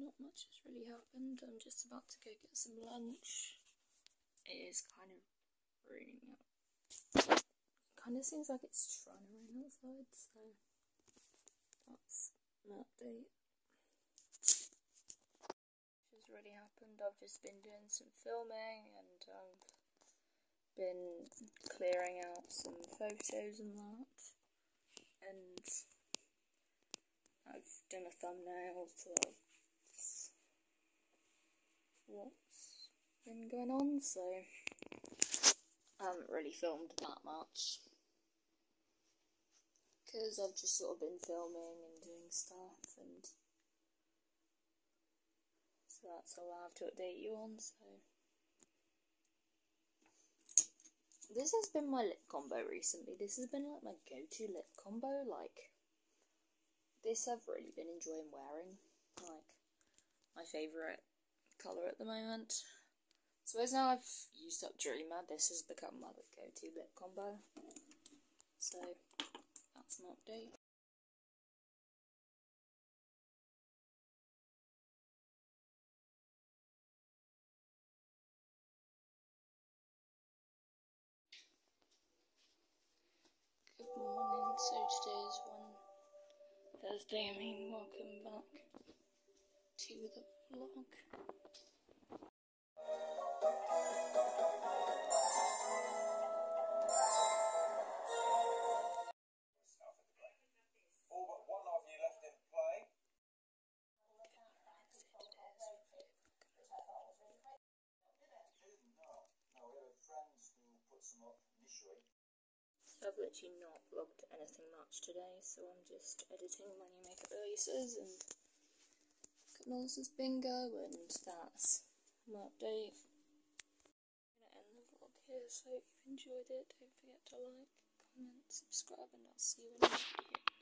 not much has really happened. I'm just about to go get some lunch. It is kind of raining out. Kind of seems like it's trying to rain outside, so that's an update. Which has already happened. I've just been doing some filming and I've been clearing out some photos and that. And I've done a thumbnail, so what's been going on, so I haven't really filmed that much. Because I've just sort of been filming and doing stuff, and so that's all I have to update you on, so. This has been my lip combo recently. This has been like my go to lip combo, like this I've really been enjoying wearing. Like my favourite colour at the moment. So as now I've used up Dreamer, this has become my go-to lip combo. So that's an update. Good morning, so today is one Thursday, I mean, welcome back to the vlog. All but one of you left in play. No, no, we had a friend who put some up initially. So I've literally not vlogged anything much today, so I'm just editing my new makeup releases and Nonsense Bingo, and that's my update. I'm gonna end the vlog here, so if you enjoyed it, don't forget to like, comment, subscribe, and I'll see you in the next video.